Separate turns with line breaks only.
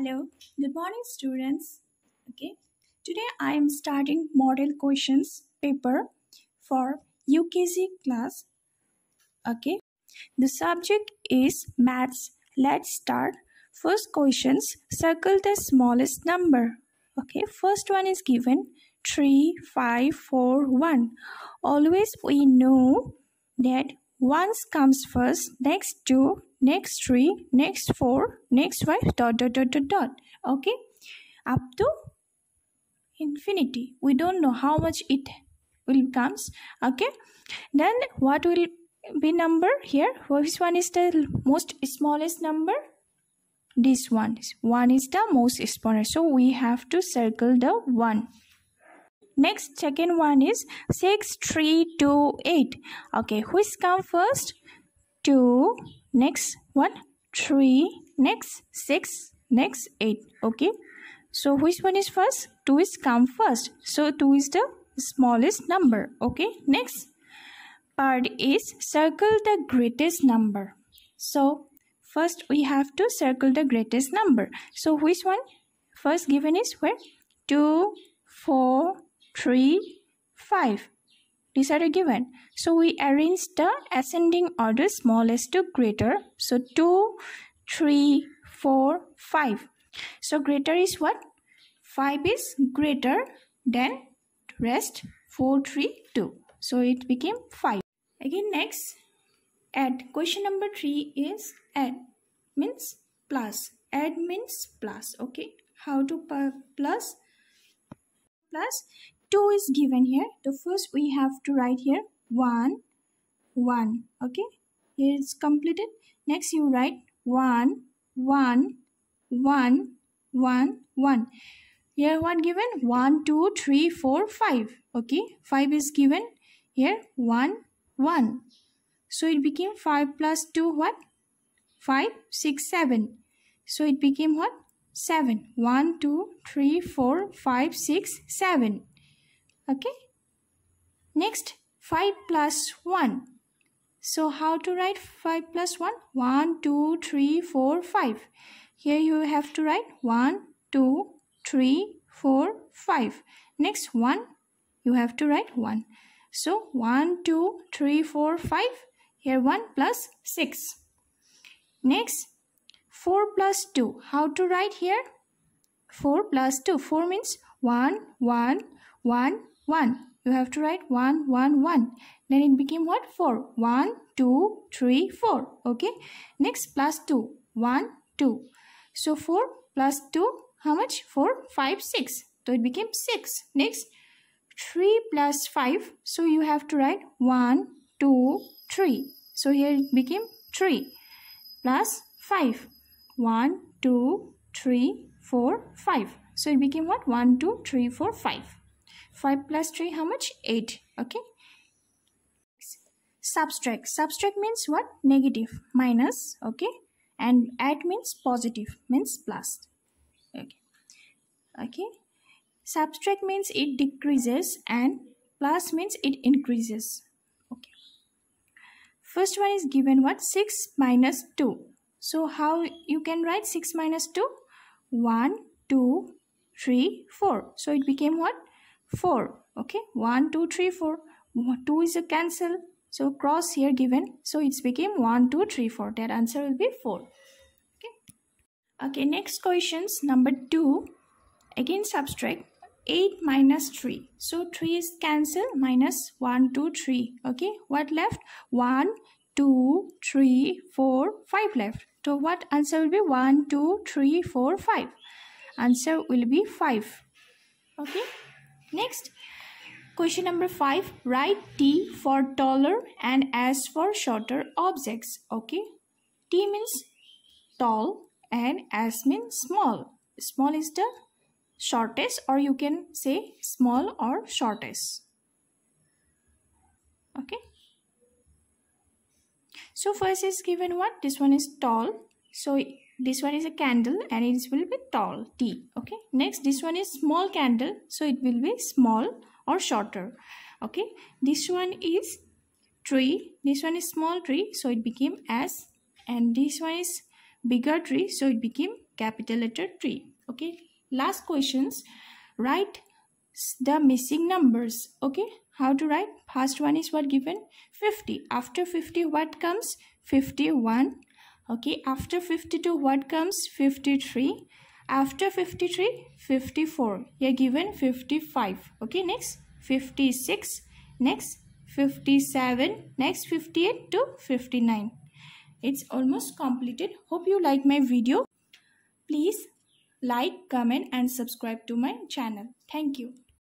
Hello, good morning, students. Okay, today I am starting model questions paper for UKG class. Okay, the subject is maths. Let's start. First questions circle the smallest number. Okay, first one is given 3, 5, 4, 1. Always we know that ones comes first, next two, next three, next four, next five, dot dot dot dot dot. Okay, up to infinity. We don't know how much it will comes. Okay, then what will be number here? Which one is the most smallest number? This one. One is the most small. So we have to circle the one. Next, second one is 6, 3, 2, 8. Okay, which come first? 2, next one, 3, next 6, next 8. Okay, so which one is first? 2 is come first. So 2 is the smallest number. Okay, next part is circle the greatest number. So first we have to circle the greatest number. So which one? First given is where? 2, 4, 3, 5. These are the given. So we arrange the ascending order smallest to greater. So 2, 3, 4, 5. So greater is what? 5 is greater than rest 4, 3, 2. So it became 5. Again next add. Question number 3 is add means plus. Add means plus. Okay. How to plus? Plus 2 is given here. The first we have to write here 1, 1. Okay. Here it's completed. Next you write 1, 1, 1, 1, 1. Here what given? 1, 2, 3, 4, 5. Okay. 5 is given. Here 1, 1. So it became 5 plus 2 what? 5, 6, 7. So it became what? 7. 1, 2, 3, 4, 5, 6, 7 okay? Next 5 plus 1 so how to write 5 plus 1 1 2 3 4 5 here you have to write 1 2 3 4 5 next 1 you have to write 1 so 1 2 3 4 5 here 1 plus 6 next 4 plus 2 how to write here? 4 plus 2 4 means 1 1 1 1. You have to write 1, 1, 1. Then it became what? 4. 1, 2, 3, 4. Okay. Next plus 2. 1, 2. So 4 plus 2. How much? 4, 5, 6. So it became 6. Next 3 plus 5. So you have to write 1, 2, 3. So here it became 3 plus 5. 1, 2, 3, 4, 5. So it became what? 1, 2, 3, 4, 5. 5 plus 3 how much? 8 okay? Subtract. Subtract means what? Negative minus okay? And add means positive means plus okay? Okay? Subtract means it decreases and plus means it increases okay? First one is given what? 6 minus 2 so how you can write 6 minus 2 1 2 3 4 so it became what 4 okay? 1 2 3 4 2 is a cancel. So cross here given. So it's became 1 2 3 4 that answer will be 4 okay? Okay next questions. Number 2 again subtract. 8 minus 3 so 3 is cancel minus 1 2 3 okay? What left? 1 2 3 4 5 left. So what answer will be? 1 2 3 4 5 answer will be 5 okay Next, question number 5. Write T for taller and S for shorter objects. Okay. T means tall and S means small. Small is the shortest or you can say small or shortest. Okay. So first is given what? This one is tall. So this one is a candle and it will be tall t okay? Next this one is small candle so it will be small or shorter okay? This one is tree this one is small tree so it became s and this one is bigger tree so it became capital letter 3 okay? Last questions write the missing numbers okay? How to write? First one is what given? 50 after 50 what comes? 51 okay after 52 what comes? 53 after 53 54 here given 55 okay next 56 next 57 next 58 to 59 it's almost completed. Hope you like my video. Please like comment and subscribe to my channel. Thank you